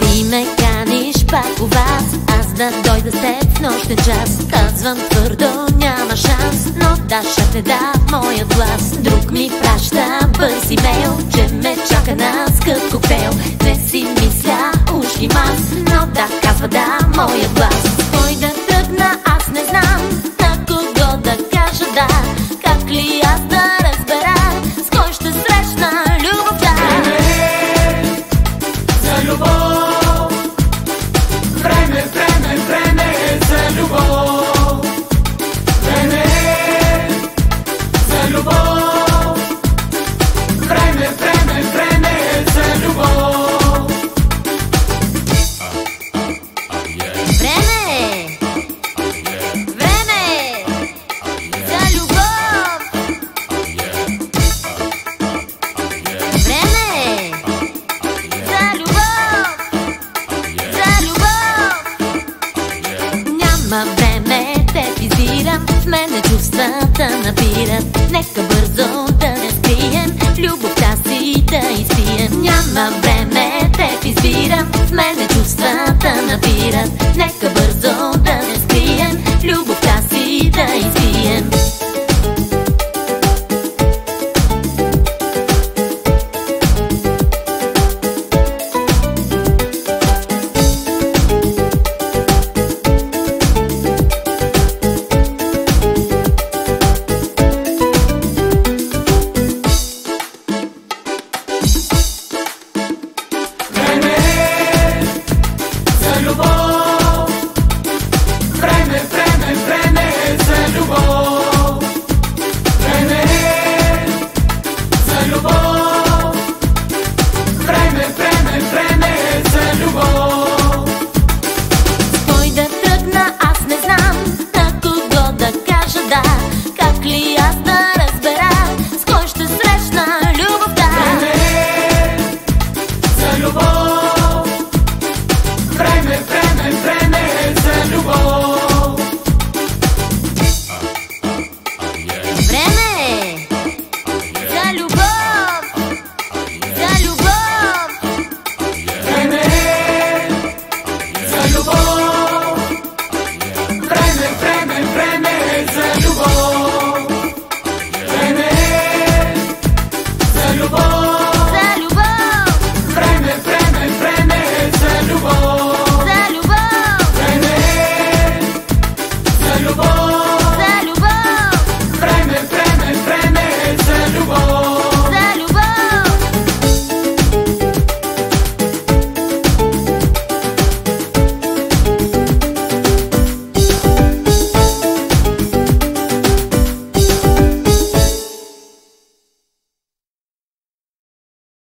Ти ме хани да дойда с теб в нощен час. Казвам твърдо, няма шанс Но Даша те да моя глас. Друг ми праща бърз имейл Че ме чака на скъп коктейл. Не си мисля, ушки мас Но да казва да моя глас. Няма време, те визирам В мене чувствата набират Нека бързо да не скрием Любовта си да изпием. Няма време, те избирам В мене чувствата набират